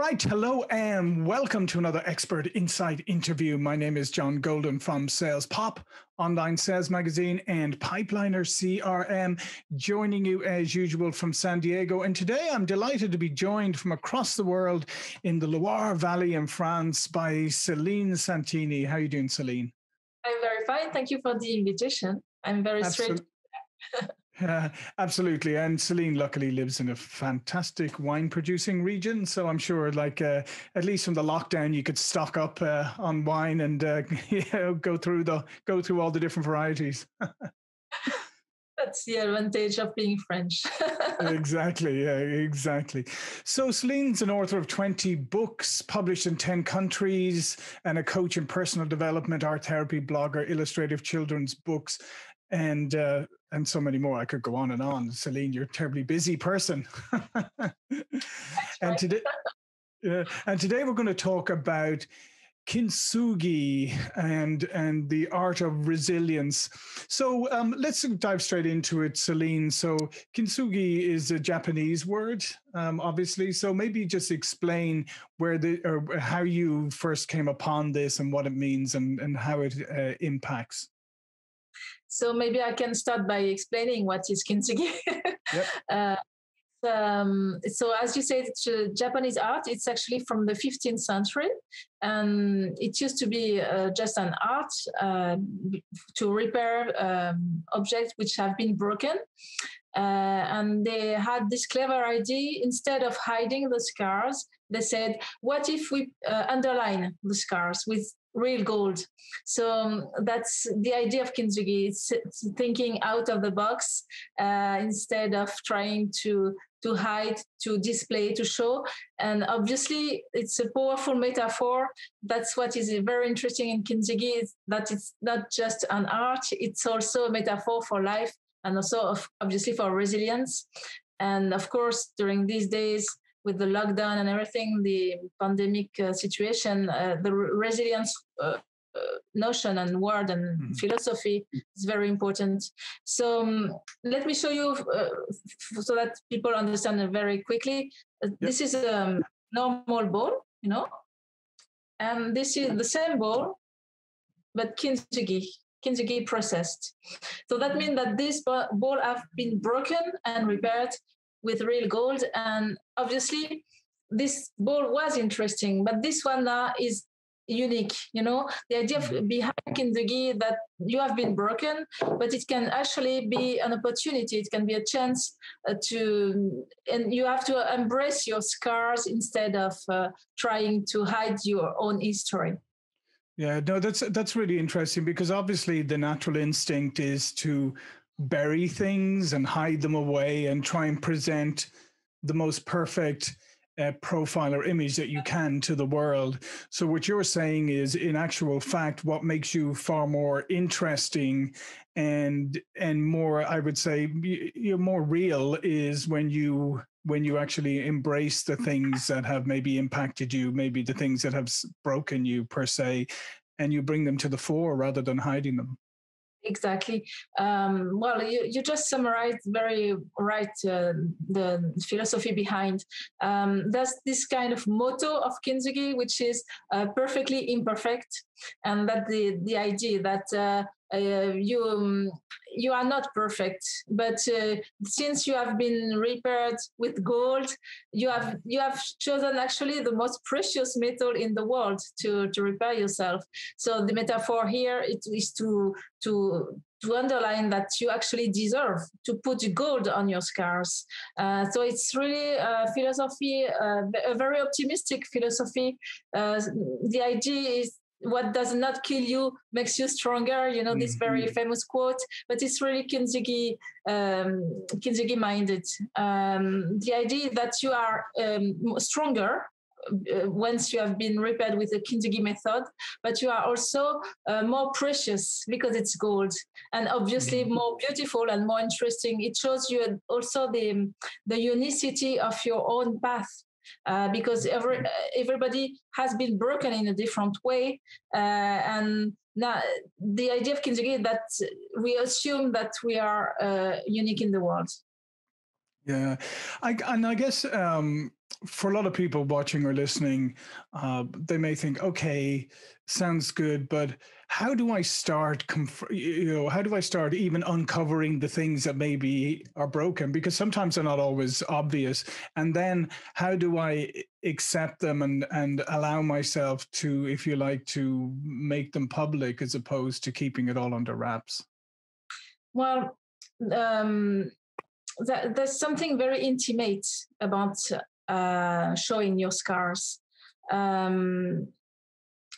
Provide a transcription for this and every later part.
right, hello and welcome to another Expert Insight interview. My name is John Golden from SalesPOP, online sales magazine, and Pipeliner CRM, joining you as usual from San Diego. And today I'm delighted to be joined from across the world in the Loire Valley in France by Celine Santini. How are you doing, Celine? I'm very fine. Thank you for the invitation. I'm very Absolutely. straight. Uh, absolutely. And Celine luckily lives in a fantastic wine producing region. So I'm sure, like, uh, at least from the lockdown, you could stock up uh, on wine and uh, you know, go through the go through all the different varieties. That's the advantage of being French. exactly. Yeah, exactly. So Celine's an author of 20 books published in 10 countries and a coach in personal development, art therapy, blogger, illustrative children's books, and uh, and so many more. I could go on and on. Celine, you're a terribly busy person. and today, uh, and today we're going to talk about kintsugi and and the art of resilience. So um, let's dive straight into it, Celine. So kintsugi is a Japanese word, um, obviously. So maybe just explain where the or how you first came upon this and what it means and and how it uh, impacts. So maybe I can start by explaining what is kintsugi. Yep. uh, um, so as you said, it's Japanese art. It's actually from the 15th century, and it used to be uh, just an art uh, to repair um, objects which have been broken. Uh, and they had this clever idea. Instead of hiding the scars, they said, "What if we uh, underline the scars with real gold. So um, that's the idea of kintsugi. It's, thinking out of the box uh, instead of trying to to hide, to display, to show. And obviously, it's a powerful metaphor. That's what is very interesting in kintsugi is that it's not just an art; it's also a metaphor for life and also, of, obviously, for resilience. And of course, during these days, with the lockdown and everything, the pandemic uh, situation, uh, the re- resilience uh, uh, notion and word and mm-hmm. philosophy is very important. So um, let me show you uh, so that people understand it very quickly. Yep. This is a normal ball, you know, and this is the same ball, but kintsugi, kintsugi processed. So that means that this ball have been broken and repaired with real gold. And obviously, this ball was interesting, but this one now is unique. You know, the idea of mm-hmm. behind kintsugi that you have been broken, but it can actually be an opportunity. It can be a chance uh, to, and you have to embrace your scars instead of uh, trying to hide your own history. Yeah, no, that's that's really interesting because obviously the natural instinct is to bury things and hide them away and try and present the most perfect uh, profile or image that you can to the world. So what you're saying is, in actual fact, what makes you far more interesting and and more, I would say, you're more real is when you when you actually embrace the things that have maybe impacted you, maybe the things that have broken you per se, and you bring them to the fore rather than hiding them. Exactly. Um, well, you, you just summarized very right uh, the philosophy behind. Um, there's this kind of motto of Kintsugi, which is uh, perfectly imperfect, and that the the idea that uh, uh, you um, you are not perfect but uh, since you have been repaired with gold you have you have chosen actually the most precious metal in the world to to repair yourself so the metaphor here it is to to to underline that you actually deserve to put gold on your scars. Uh, so it's really a philosophy, uh, a very optimistic philosophy. Uh, the idea is what does not kill you makes you stronger you know this very mm-hmm. famous quote but it's really kintsugi um, kintsugi minded um, the idea that you are um, stronger uh, once you have been repaired with the kintsugi method but you are also uh, more precious because it's gold and obviously mm-hmm. more beautiful and more interesting it shows you also the the unicity of your own path uh, because every, uh, everybody has been broken in a different way. Uh, and now the idea of Kintsugi that we assume that we are unique in the world. Yeah, I, and I guess um, for a lot of people watching or listening, uh, they may think, okay, sounds good, but how do I start, you know, how do I start even uncovering the things that maybe are broken? Because sometimes they're not always obvious. And then how do I accept them and, and allow myself to, if you like, to make them public as opposed to keeping it all under wraps? Well, um, there's something very intimate about uh, showing your scars. Um,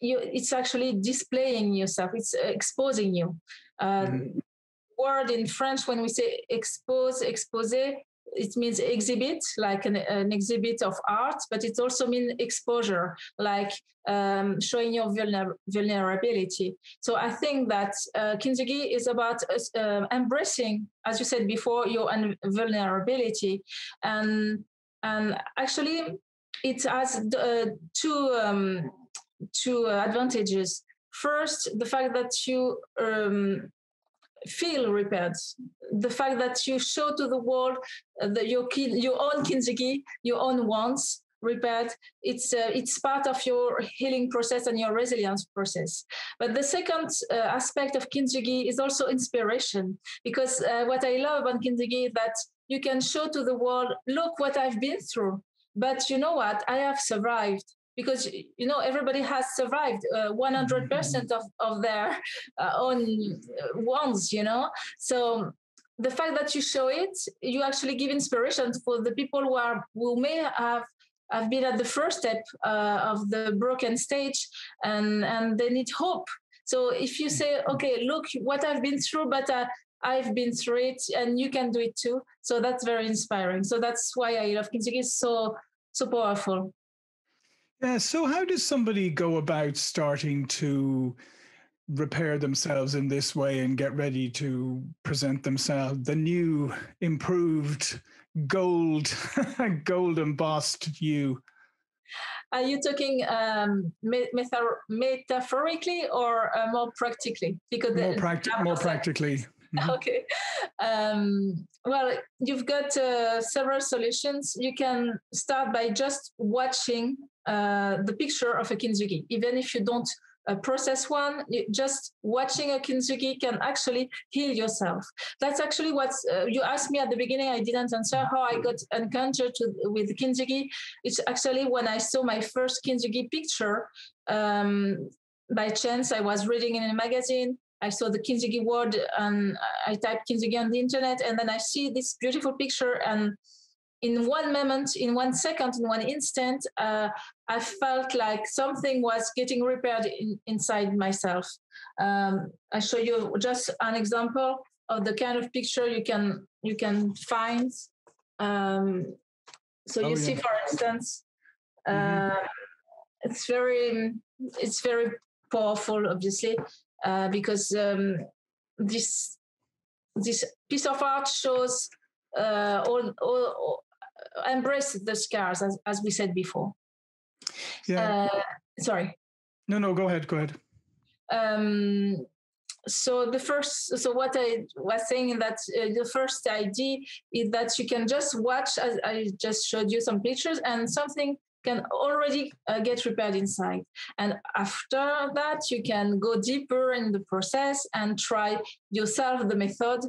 you, it's actually displaying yourself. It's exposing you. Uh, mm-hmm. Word in French, when we say expose, expose, it means exhibit, like an, an, exhibit of art, but it also means exposure, like um, showing your vulner- vulnerability. So I think that uh, Kintsugi is about uh, embracing, as you said before, your vulnerability, and and actually it has uh, two um, two advantages. First, the fact that you um, feel repaired, the fact that you show to the world uh, that your kin- your own kintsugi, your own wants repaired. It's uh, it's part of your healing process and your resilience process. But the second uh, aspect of kintsugi is also inspiration, because uh, what I love about kintsugi is that you can show to the world, look what I've been through. But you know what? I have survived because you know everybody has survived uh, 100% of, of their uh, own wants you know so the fact that you show it you actually give inspiration for the people who are who may have have been at the first step uh, of the broken stage and and they need hope so if you say okay look what i've been through but uh, I've been through it and you can do it too. So that's very inspiring. So that's why I love Kintsugi. It's so, so powerful. Yeah. So how does somebody go about starting to repair themselves in this way and get ready to present themselves the new improved gold gold embossed you are you talking um, meta- metaphorically or uh, more practically because more, practi- more practically. Okay. Um, well, you've got uh, several solutions. You can start by just watching uh, the picture of a kintsugi, even if you don't uh, process one. just watching a kintsugi can actually heal yourself. That's actually what uh, you asked me at the beginning. I didn't answer how I got encountered to, with kintsugi. It's actually when I saw my first kintsugi picture. Um, by chance, I was reading in a magazine I saw the Kintsugi word and I typed Kintsugi on the internet and then I see this beautiful picture and in one moment, in one second, in one instant, uh, I felt like something was getting repaired in, inside myself. Um, I show you just an example of the kind of picture you can you can find. Um, so oh, you yeah. see, for instance, mm-hmm. uh, it's very it's very powerful, obviously. Uh, because um, this this piece of art shows uh, all, all, all, embrace the scars as, as we said before. Yeah. Uh, sorry. No, no, go ahead. Go ahead. Um, so the first so what i was saying in that uh, the first idea is that you can just watch as i just showed you some pictures and something can already uh, get repaired inside. And after that, you can go deeper in the process and try yourself the method.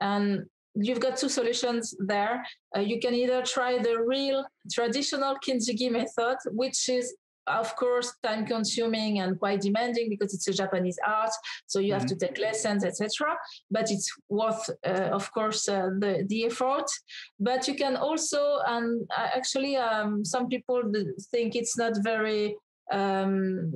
And you've got two solutions there. Uh, you can either try the real traditional kintsugi method, which is of course time consuming and quite demanding because it's a japanese art so you mm-hmm. have to take lessons etc but it's worth uh, of course uh, the the effort but you can also and uh, actually um, some people think it's not very um,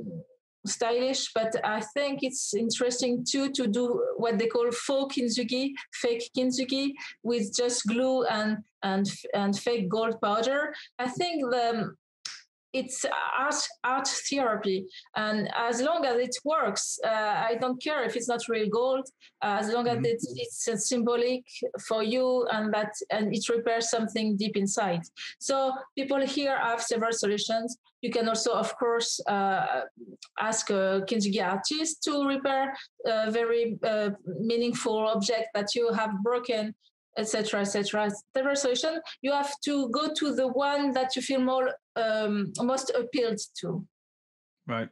stylish, but I think it's interesting too to do what they call faux kintsugi, fake kintsugi, with just glue and and and fake gold powder. I think the it's art, art therapy. And as long as it works, uh, I don't care if it's not real gold, uh, as long mm-hmm. as it's, it's symbolic for you and that and it repairs something deep inside. So people here have several solutions. You can also, of course, uh, ask a Kintsugi artist to repair a very uh, meaningful object that you have broken etc., etc. Several solution. You have to go to the one that you feel more um, most appealed to. Right.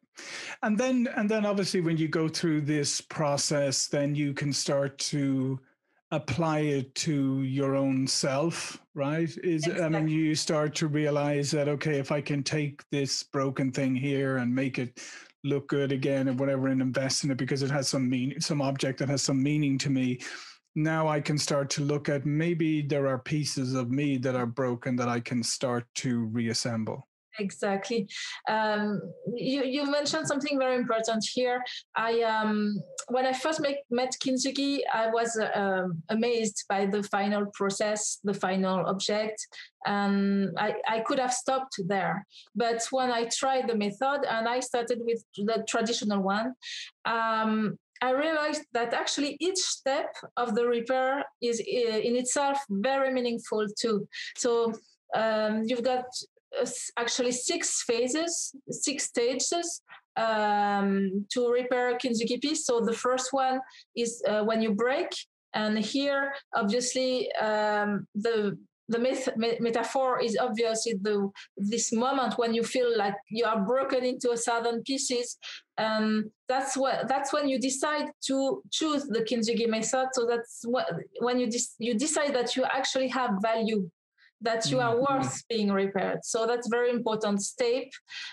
And then and then obviously when you go through this process, then you can start to apply it to your own self, right? Is exactly. I mean you start to realize that okay, if I can take this broken thing here and make it look good again and whatever and invest in it because it has some meaning some object that has some meaning to me now I can start to look at maybe there are pieces of me that are broken that I can start to reassemble. Exactly. Um, you, you mentioned something very important here. I um, when I first make, met Kintsugi, I was uh, amazed by the final process, the final object, and I, I could have stopped there. But when I tried the method and I started with the traditional one, um, I realized that actually each step of the repair is uh, in itself very meaningful too. So um, you've got actually six phases, six stages um, to repair Kintsugi piece. So the first one is uh, when you break, and here obviously um, the the myth, me- metaphor is obviously the this moment when you feel like you are broken into a thousand pieces. Um, that's what that's when you decide to choose the Kintsugi method. So that's what, when you dis- you decide that you actually have value that you are mm-hmm. worth being repaired. So that's very important step.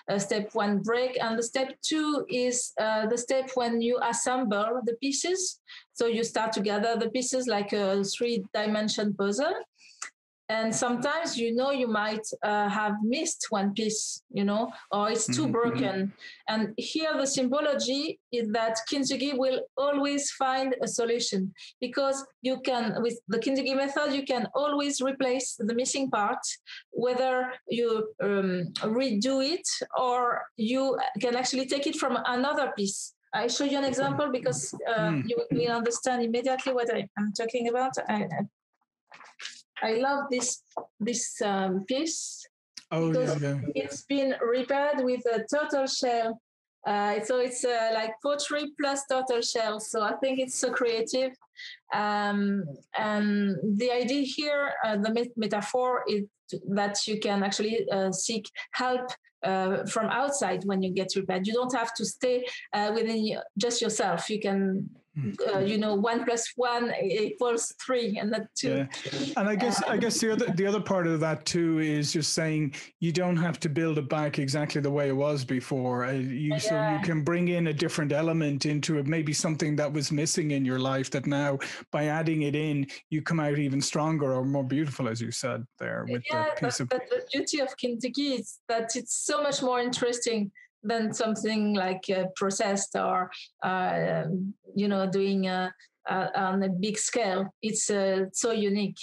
Uh, step one, break. And the step two is uh, the step when you assemble the pieces. So you start to gather the pieces like a three dimension puzzle and sometimes you know you might uh, have missed one piece you know or it's too mm-hmm. broken and here the symbology is that kintsugi will always find a solution because you can with the kintsugi method you can always replace the missing part whether you um, redo it or you can actually take it from another piece I show you an example because uh, mm. you will understand immediately what I, am talking about. I, I love this this um, piece oh, because yeah, yeah. it's been repaired with a turtle shell. Uh, so it's uh, like pottery plus turtle shell. So I think it's so creative. Um, and the idea here, uh, the met- metaphor is that you can actually uh, seek help uh, from outside when you get repaired. You don't have to stay uh, within just yourself. You can. Uh, you know, one plus one equals three, and not two. Yeah. And I guess I guess the other the other part of that too is just saying you don't have to build it back exactly the way it was before. Uh, you yeah. so you can bring in a different element into it, maybe something that was missing in your life that now by adding it in, you come out even stronger or more beautiful, as you said there with yeah, the piece of. But the beauty of Kintsugi is that it's so much more interesting than something like uh, processed or uh, you know doing on a big scale. It's uh, so unique.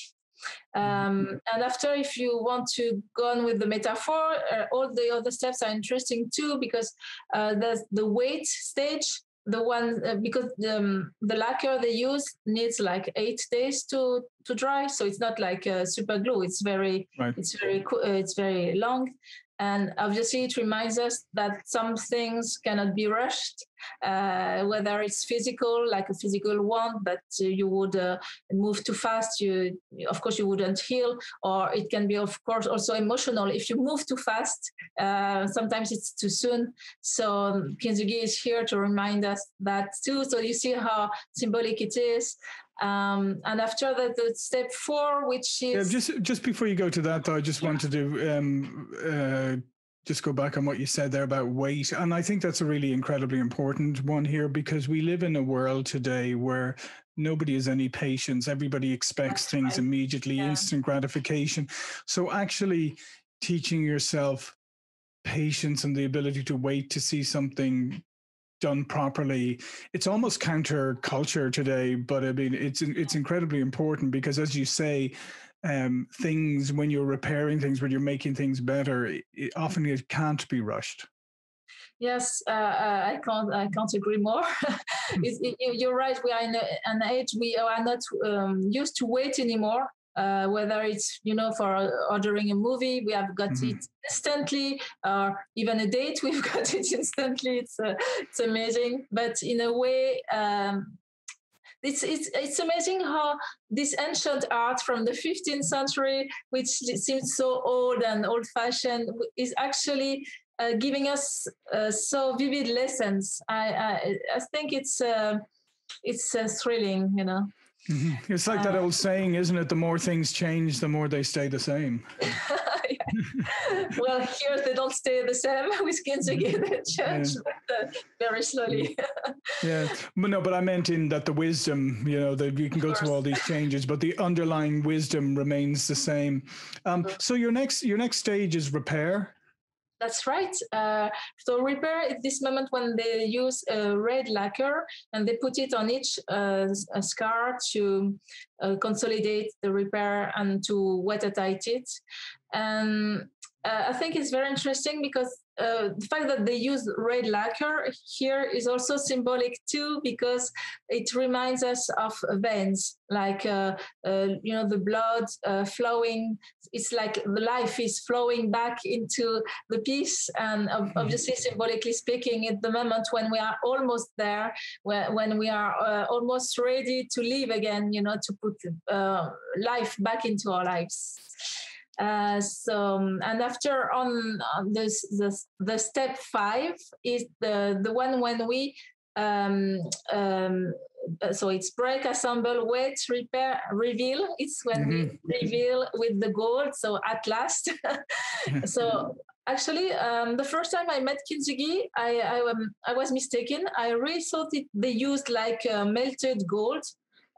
Um, mm-hmm. and after, if you want to go on with the metaphor, uh, all the other steps are interesting too because uh, there's the wait stage the one uh, because the, um, the lacquer they use needs like eight days to to dry so it's not like uh, super glue it's very right. it's very uh, it's very long and obviously, it reminds us that some things cannot be rushed, uh, whether it's physical, like a physical one, that uh, you would uh, move too fast, you, of course, you wouldn't heal, or it can be, of course, also emotional. If you move too fast, uh, sometimes it's too soon. So um, Kintsugi is here to remind us that too. So you see how symbolic it is. Um, and after that, the step four, which is yeah, just just before you go to that, though, I just wanted to um, uh, just go back on what you said there about wait, and I think that's a really incredibly important one here because we live in a world today where nobody has any patience. Everybody expects that's things right. immediately, yeah. instant gratification. So actually, teaching yourself patience and the ability to wait to see something done properly it's almost counter culture today but i mean it's it's incredibly important because as you say um, things when you're repairing things when you're making things better it, often it can't be rushed. Yes uh, uh i can't i can't agree more. It, you're right we are in a, an age we are not um, used to wait anymore uh, whether it's you know for ordering a movie we have got mm-hmm. it instantly or even a date we've got it instantly it's uh, it's amazing. But in a way um, it's it's it's amazing how this ancient art from the 15th century, which seems so old and old-fashioned, is actually uh, giving us uh, so vivid lessons. I I, I think it's uh, it's uh, thrilling, you know. Mm-hmm. It's like that uh, old saying, isn't it? The more things change, the more they stay the same. well, here they don't stay the same with Kintsugi. They change yeah. but, uh, very slowly. Yeah, but no, but I meant in that the wisdom, you know, that you can go through all these changes, but the underlying wisdom remains the same. Um, so your next your next stage is repair. That's right. Uh, so repair at this moment when they use a red lacquer and they put it on each uh, scar to uh, consolidate the repair and to watertight it. And uh, I think it's very interesting because uh, the fact that they use red lacquer here is also symbolic too because it reminds us of veins like uh, uh, you know the blood uh, flowing it's like the life is flowing back into the piece and mm-hmm. obviously symbolically speaking at the moment when we are almost there when we are uh, almost ready to live again you know to put uh, life back into our lives uh, so um, and after on, on this, this the step five is the the one when we um, um, so it's break, assemble, wait, repair, reveal. It's when mm-hmm. we reveal with the gold. So at last. so actually, um, the first time I met Kintsugi, I I, um, I was mistaken. I really thought it, they used like uh, melted gold.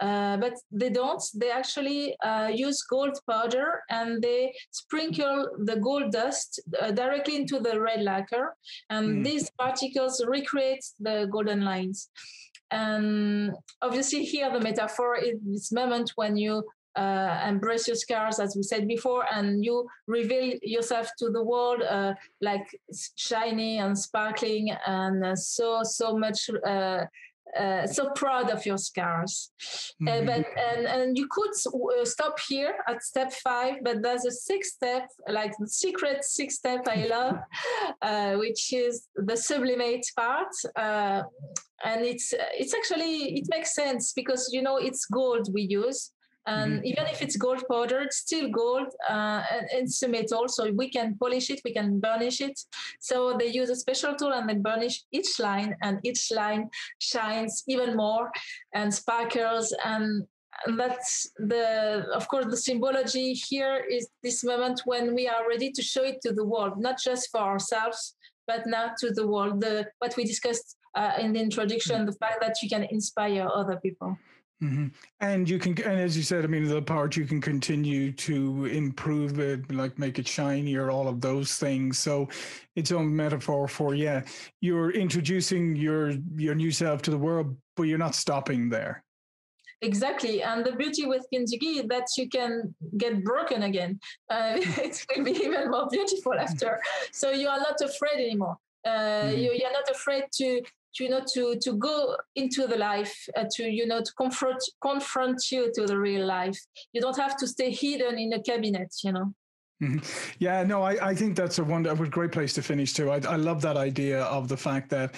Uh, but they don't. They actually uh, use gold powder and they sprinkle the gold dust uh, directly into the red lacquer, and mm. these particles recreate the golden lines. And obviously, here the metaphor is this moment when you uh, embrace your scars, as we said before, and you reveal yourself to the world uh, like shiny and sparkling and uh, so so much uh, so proud of your scars. Uh, mm-hmm. Uh, but and and you could uh, stop here at step five, but there's a sixth step, like the secret sixth step I love, uh, which is the sublimate part. Uh, and it's it's actually it makes sense because you know it's gold we use and mm-hmm. even if it's gold powder it's still gold uh, and it's a metal so we can polish it we can burnish it. So they use a special tool and they burnish each line and each line shines even more and sparkles. And and that's the of course the symbology here is this moment when we are ready to show it to the world not just for ourselves but now to the world. The what we discussed uh, in the introduction mm-hmm. the fact that you can inspire other people Mm-hmm. And you can, and as you said, I mean, the part you can continue to improve it, like make it shinier, all of those things. So, it's a metaphor for yeah, you're introducing your your new self to the world, but you're not stopping there. Exactly, and the beauty with Kintsugi is that you can get broken again. Uh, it will be even more beautiful after. So you are not afraid anymore. Uh, mm-hmm. you, you're not afraid to you know to to go into the life uh, to you know to confront confront you to the real life you don't have to stay hidden in a cabinet you know mm-hmm. Yeah, no, I, I think that's a one a great place to finish too. I, I love that idea of the fact that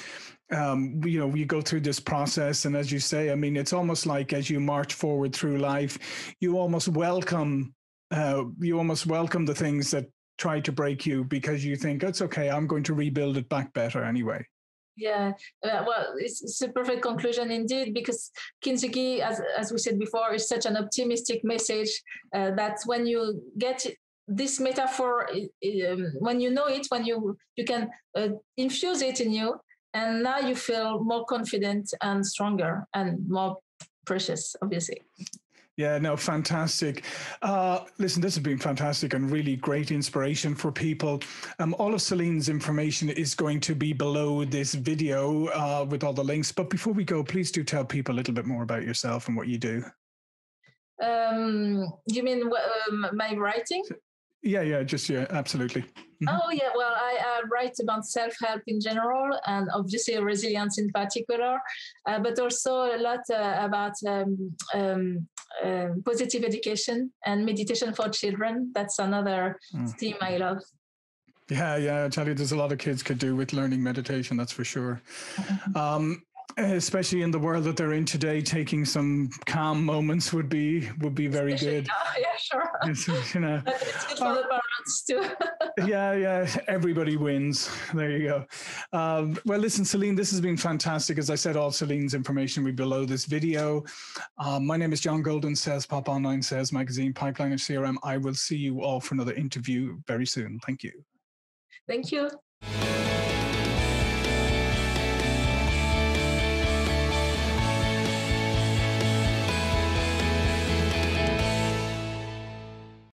um, you know you go through this process, and as you say, I mean, it's almost like as you march forward through life, you almost welcome uh, you almost welcome the things that try to break you because you think it's okay. I'm going to rebuild it back better anyway. Yeah, uh, well, it's, it's, a perfect conclusion indeed because Kintsugi, as as we said before, is such an optimistic message uh, that when you get this metaphor, um, when you know it, when you you can uh, infuse it in you, and now you feel more confident and stronger and more precious, obviously. Yeah, no, fantastic. Uh, listen, this has been fantastic and really great inspiration for people. Um, all of Celine's information is going to be below this video uh, with all the links. But before we go, please do tell people a little bit more about yourself and what you do. Um, you mean um, my writing? Yeah, yeah, just yeah, absolutely. Mm-hmm. Oh yeah, well, I uh, write about self-help in general, and obviously resilience in particular, uh, but also a lot uh, about um, um, um, positive education and meditation for children. That's another mm. theme I love. Yeah, yeah, I tell you, there's a lot of kids could do with learning meditation. That's for sure. Mm-hmm. Um, especially in the world that they're in today taking some calm moments would be would be very good yeah, yeah sure it's, you know it's good for the parents too. yeah yeah everybody wins. There you go. Um, well listen celine this has been fantastic. As i said all celine's information will be below this video. Um, my name is john golden SalesPOP online sales magazine Pipeliner CRM i will see you all for another interview very soon. Thank you. Thank you